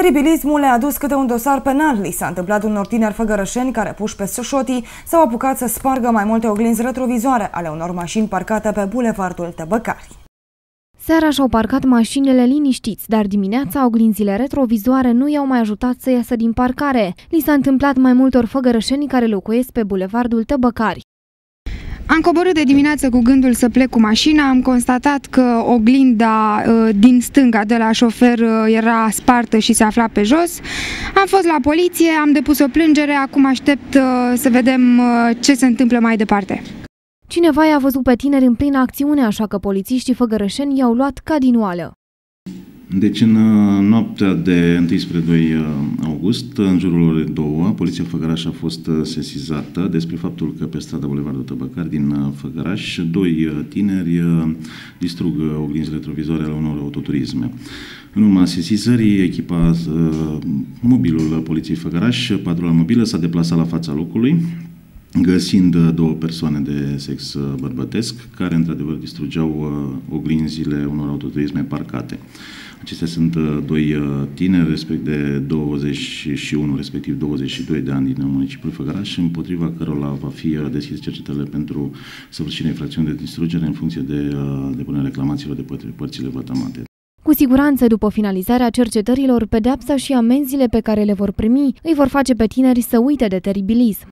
Teribilismul le-a adus câte un dosar penal. Li s-a întâmplat unor tineri făgărășeni care, puși pe șotii, s-au apucat să spargă mai multe oglinzi retrovizoare ale unor mașini parcate pe bulevardul Tăbăcari. Seara și-au parcat mașinile liniștiți, dar dimineața oglinzile retrovizoare nu i-au mai ajutat să iasă din parcare. Li s-a întâmplat mai multor făgărășeni care locuiesc pe bulevardul Tăbăcari. Am coborât de dimineață cu gândul să plec cu mașina, am constatat că oglinda uh, din stânga de la șofer uh, era spartă și se afla pe jos. Am fost la poliție, am depus o plângere, acum aștept uh, să vedem ce se întâmplă mai departe. Cineva i-a văzut pe tineri în plină acțiune, așa că polițiștii făgărășeni i-au luat ca din oală. Deci în uh, noaptea de 1 spre 2 uh, august, în jurul orei 2, Poliția Făgăraș a fost uh, sesizată despre faptul că pe strada Bulevardul Tăbăcar din Făgăraș, doi tineri distrug oglinzile retrovizoare ale unor autoturisme. În urma sesizării, echipa mobilul Poliției Făgăraș, patrula mobilă, s-a deplasat la fața locului, găsind două persoane de sex bărbătesc care într-adevăr distrugeau oglinzile unor autoturisme parcate. Acestea sunt uh, doi uh, tineri, respect de 21, respectiv 22 de ani din municipiul Făgăraș, împotriva cărora va fi uh, deschis cercetările pentru săvârșirea infracțiunii de distrugere în funcție de depunerea reclamațiilor de părțile vătămate. Cu siguranță, după finalizarea cercetărilor, pedepsa și amenziile pe care le vor primi îi vor face pe tineri să uite de teribilism.